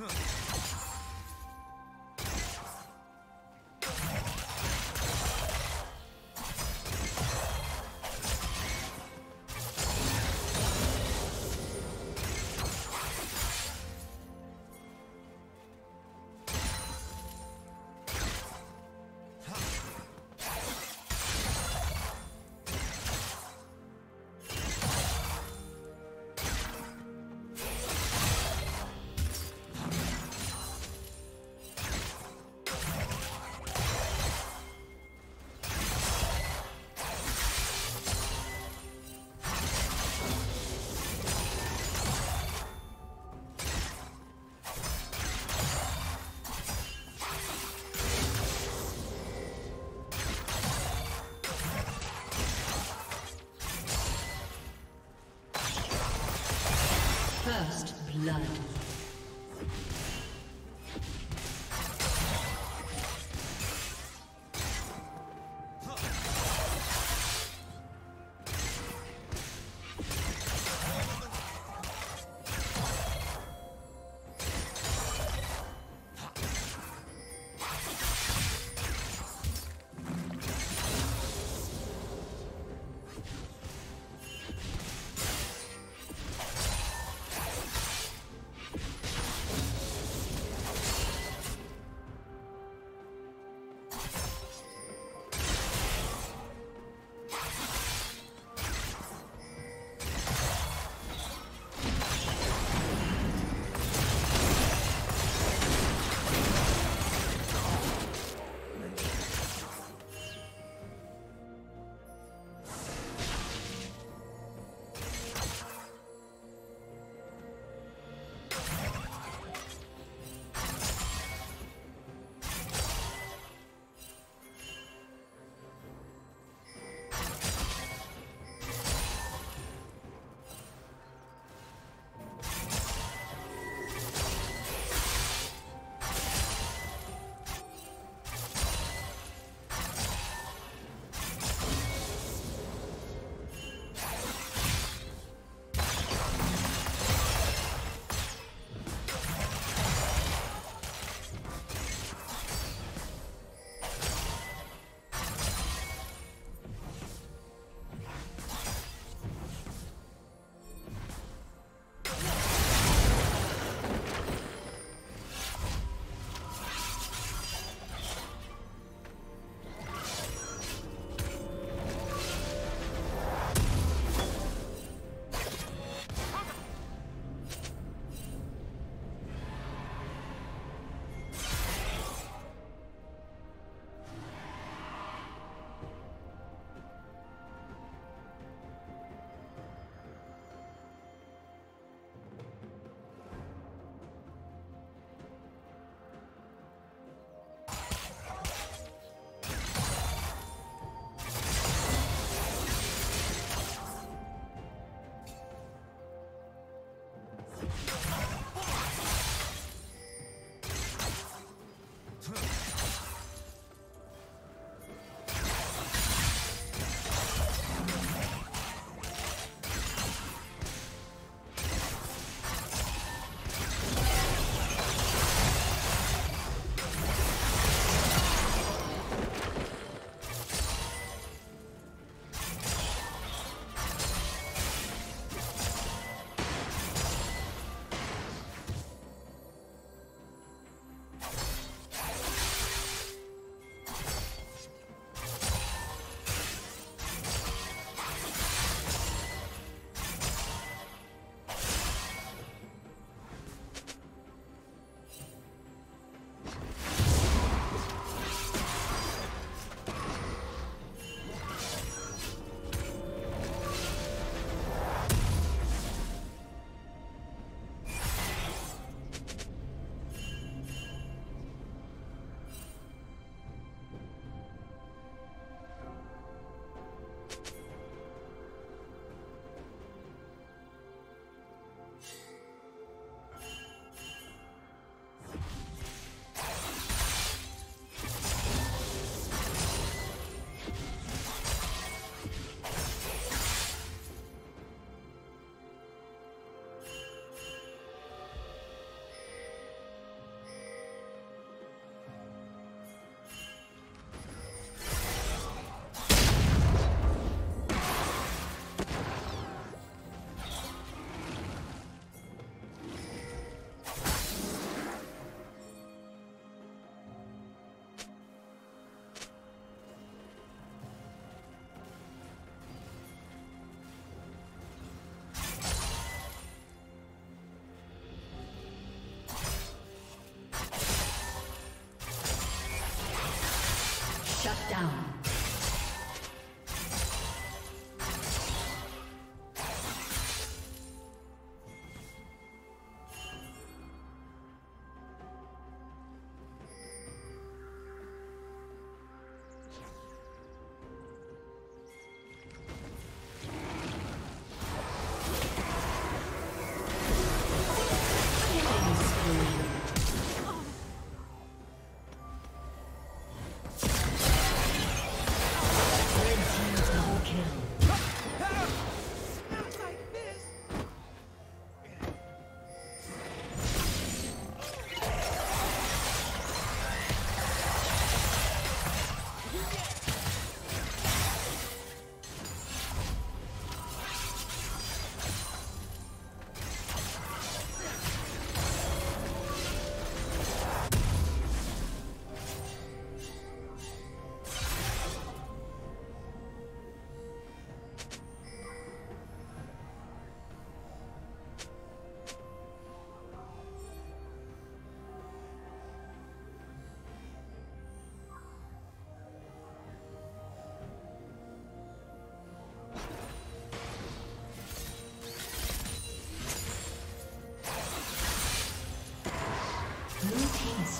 흥. Blood.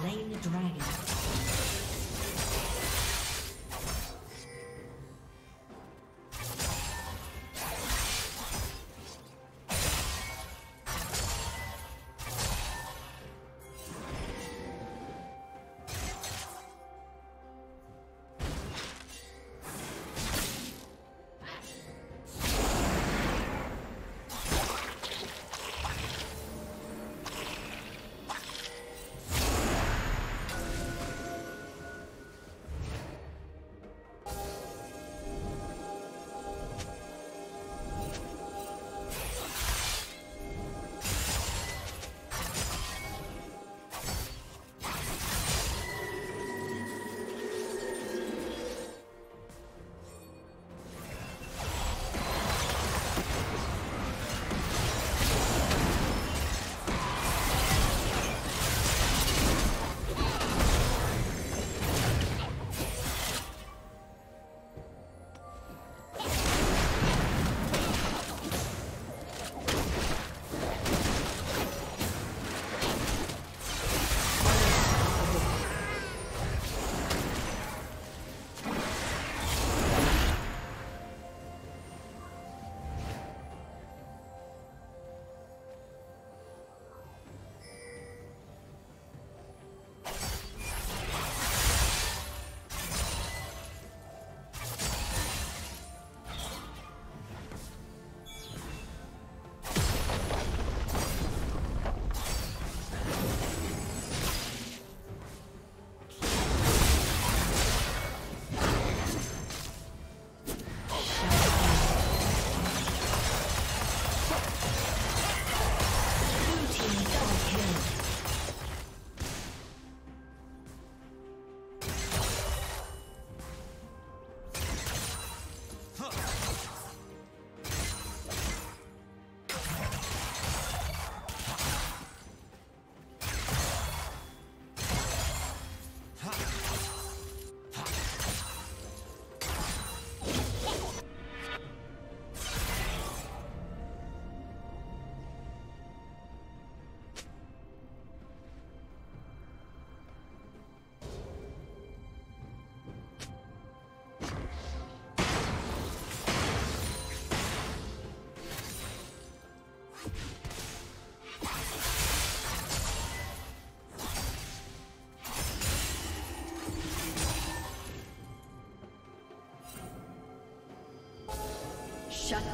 Slain the dragon.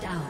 Down.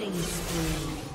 killing spree.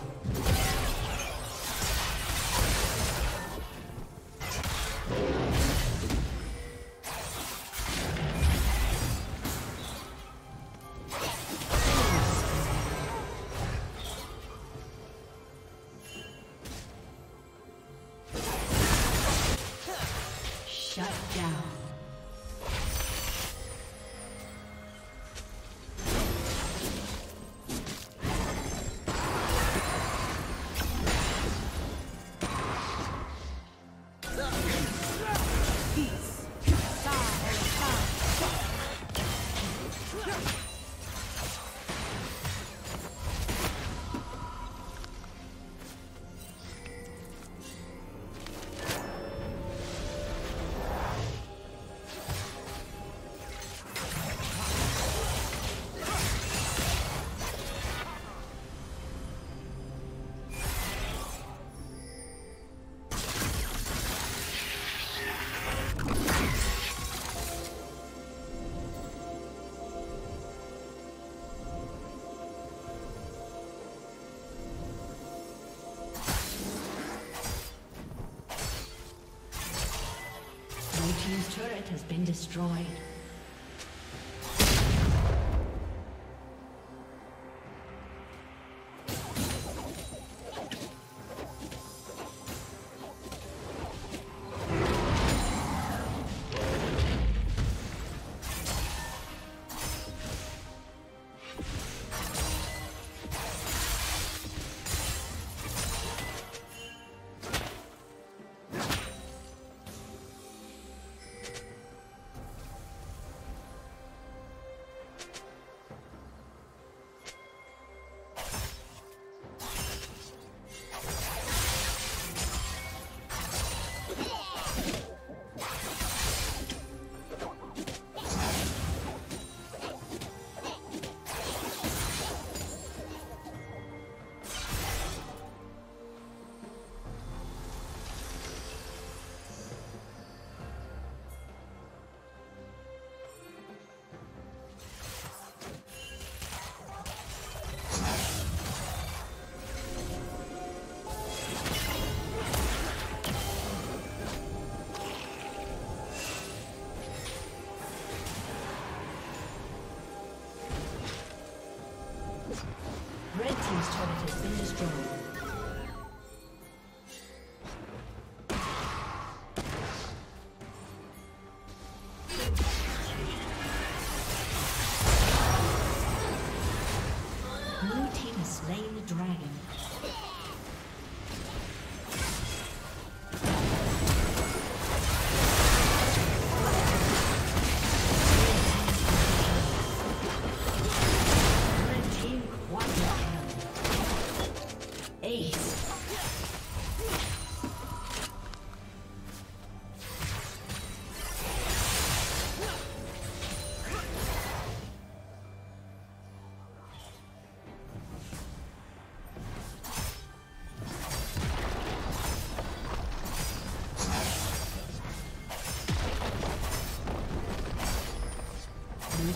Destroyed.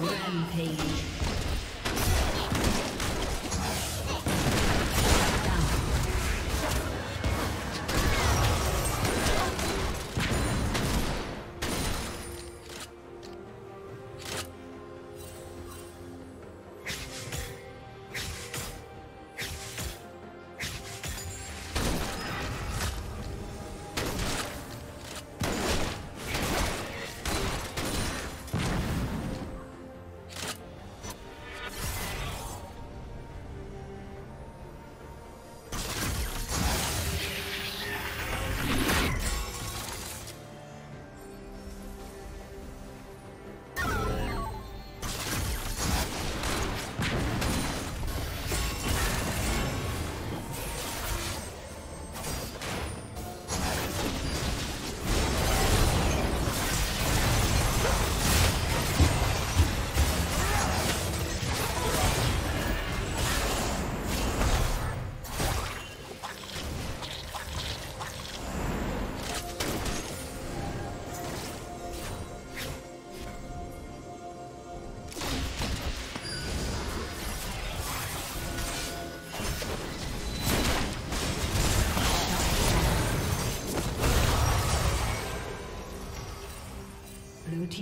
Rampage.